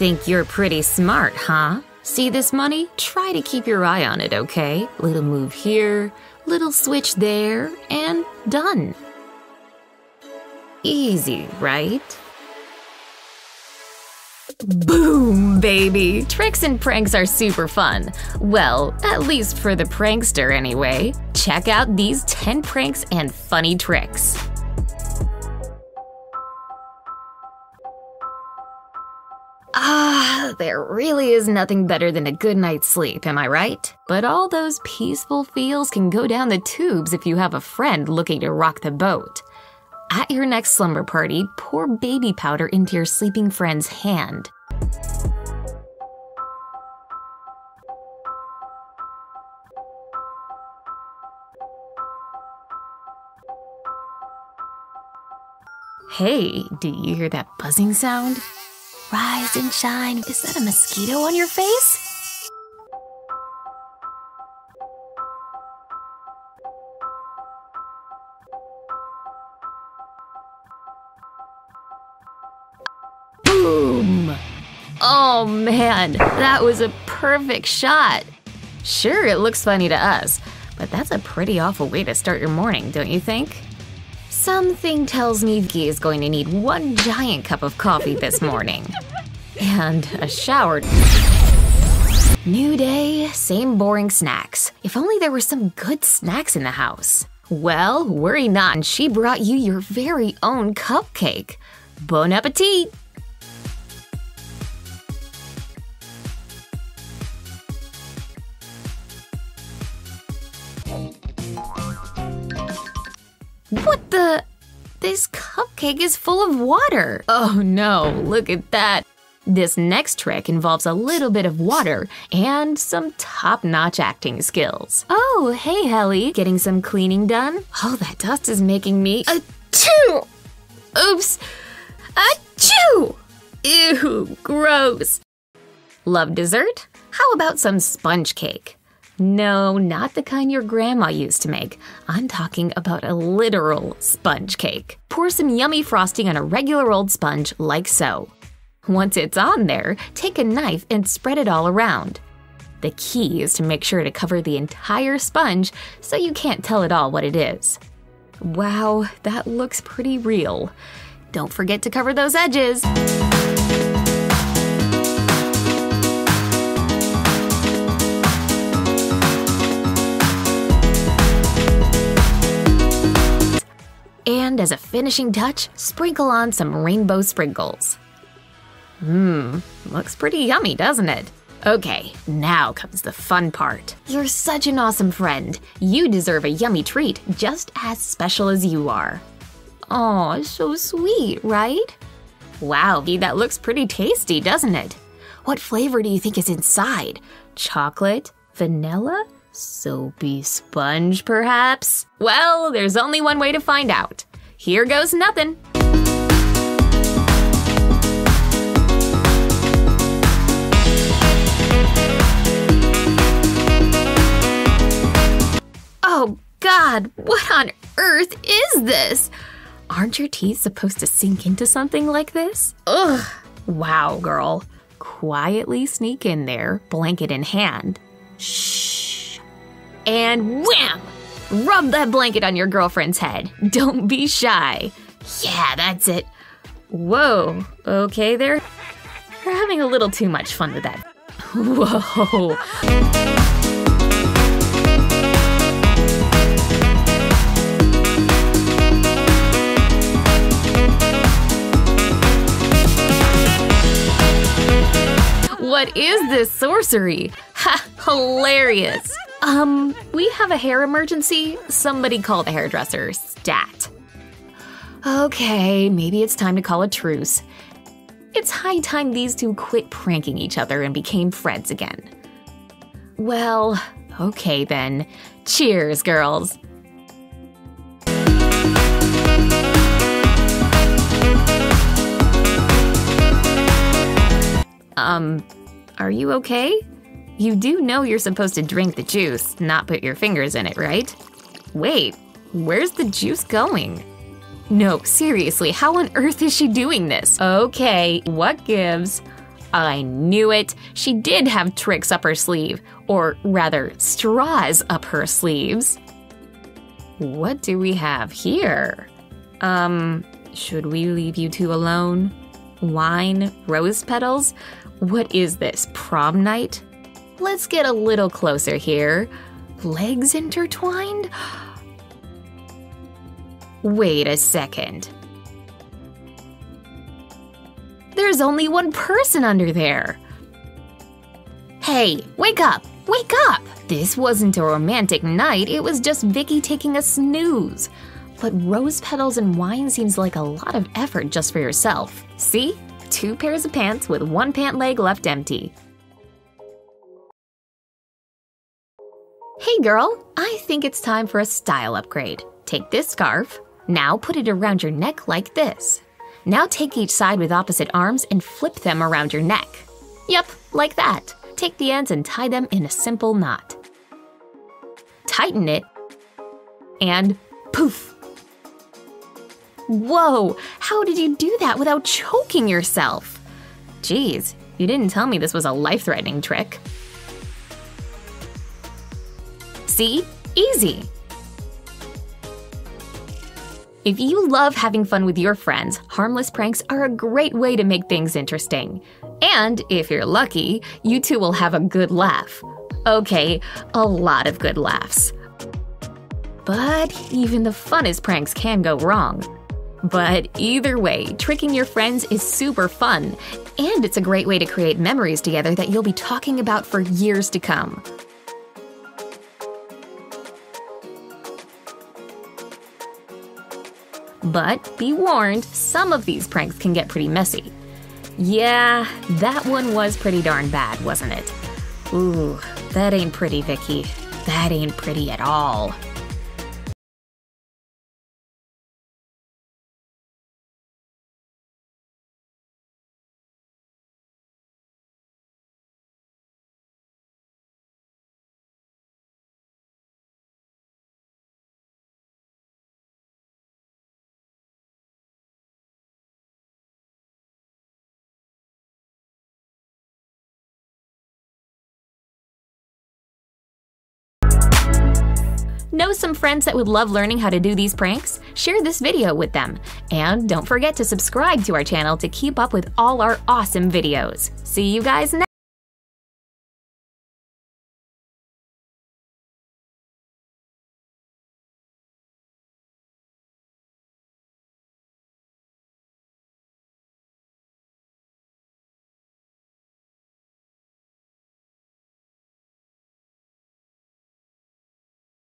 Think you're pretty smart, huh? See this money? Try to keep your eye on it, okay? Little move here, little switch there, and done. Easy, right? Boom, baby! Tricks and pranks are super fun. Well, at least for the prankster, anyway. Check out these 10 pranks and funny tricks. there really is nothing better than a good night's sleep, am I right? But all those peaceful feels can go down the tubes if you have a friend looking to rock the boat. At your next slumber party, pour baby powder into your sleeping friend's hand. Hey, do you hear that buzzing sound? Rise and shine. Is that a mosquito on your face? Boom! Oh man, that was a perfect shot. Sure, it looks funny to us, but that's a pretty awful way to start your morning, don't you think? Something tells me Vicky is going to need one giant cup of coffee this morning. And a shower. New day, same boring snacks. If only there were some good snacks in the house. Well, worry not, and she brought you your very own cupcake. Bon appetit! What the? This cupcake is full of water. Oh no, look at that. This next trick involves a little bit of water and some top-notch acting skills. Oh, hey, Helly. Getting some cleaning done? Oh, that dust is making me A achoo! Oops. A Achoo! Ew, gross. Love dessert? How about some sponge cake? No, not the kind your grandma used to make. I'm talking about a literal sponge cake. Pour some yummy frosting on a regular old sponge like so. Once it's on there, take a knife and spread it all around. The key is to make sure to cover the entire sponge so you can't tell at all what it is. Wow, that looks pretty real. Don't forget to cover those edges. As a finishing touch, sprinkle on some rainbow sprinkles. Mmm, looks pretty yummy, doesn't it? Okay, now comes the fun part. You're such an awesome friend. You deserve a yummy treat just as special as you are. Aw, so sweet, right? Wow, that looks pretty tasty, doesn't it? What flavor do you think is inside? Chocolate? Vanilla? Soapy sponge, perhaps? Well, there's only one way to find out. Here goes nothing. Oh god, what on earth is this? Aren't your teeth supposed to sink into something like this? Ugh. Wow, girl. Quietly sneak in there, blanket in hand. Shh. And wham! Rub that blanket on your girlfriend's head. Don't be shy. Yeah, that's it. Whoa, okay there? You're having a little too much fun with that. Whoa. What is this sorcery? Ha, hilarious. Um, we have a hair emergency. Somebody call the hairdresser. Stat. Okay, maybe it's time to call a truce. It's high time these two quit pranking each other and became friends again. Well, okay then. Cheers, girls. Um, are you okay? You do know you're supposed to drink the juice, not put your fingers in it, right? Wait, where's the juice going? No, seriously, how on earth is she doing this? Okay, what gives? I knew it. She did have tricks up her sleeve, or rather, straws up her sleeves. What do we have here? Um, should we leave you two alone? Wine? Rose petals? What is this, prom night? Let's get a little closer here. Legs intertwined? Wait a second. There's only one person under there. Hey, wake up! Wake up! This wasn't a romantic night, it was just Vicky taking a snooze. But rose petals and wine seems like a lot of effort just for yourself. See? Two pairs of pants with one pant leg left empty. Hey girl, I think it's time for a style upgrade. Take this scarf, now put it around your neck like this. Now take each side with opposite arms and flip them around your neck. Yep, like that. Take the ends and tie them in a simple knot. Tighten it, and poof! Whoa, how did you do that without choking yourself? Geez, you didn't tell me this was a life-threatening trick. See? Easy. If you love having fun with your friends, harmless pranks are a great way to make things interesting. And if you're lucky, you two will have a good laugh. Okay, a lot of good laughs. But even the funnest pranks can go wrong. But either way, tricking your friends is super fun, and it's a great way to create memories together that you'll be talking about for years to come. But be warned, some of these pranks can get pretty messy. Yeah, that one was pretty darn bad, wasn't it? Ooh, that ain't pretty, Vicky. That ain't pretty at all. Know some friends that would love learning how to do these pranks? Share this video with them. And don't forget to subscribe to our channel to keep up with all our awesome videos. See you guys next